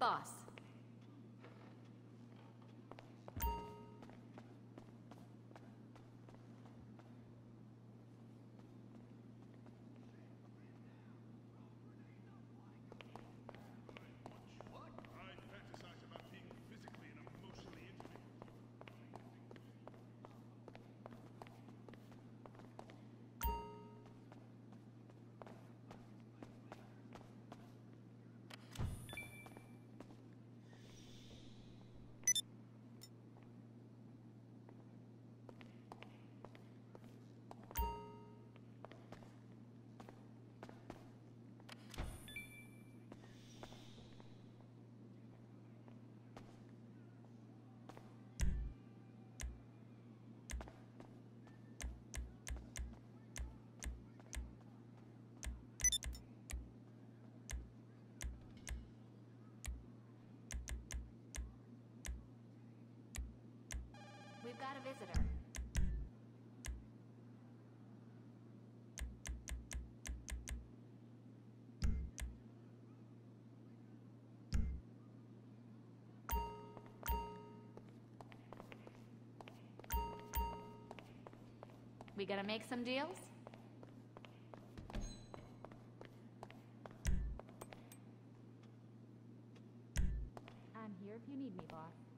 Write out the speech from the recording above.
Boss. We've got a visitor. We gonna make some deals? I'm here if you need me, boss.